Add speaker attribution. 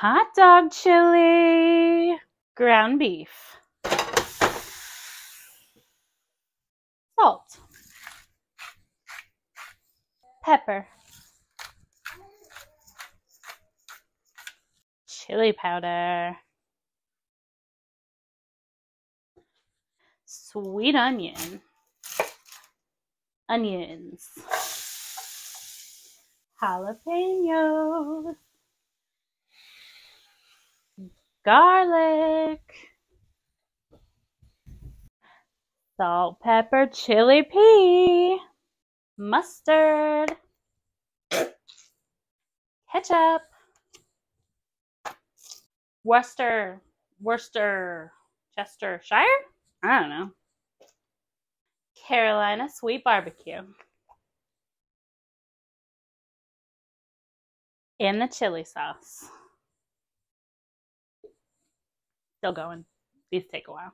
Speaker 1: hot dog chili, ground beef, salt, pepper, chili powder, sweet onion, onions, jalapenos, garlic, salt, pepper, chili pea, mustard, ketchup, Worcester, Worcester, Chestershire? I don't know. Carolina sweet barbecue. And the chili sauce still going. These take a while.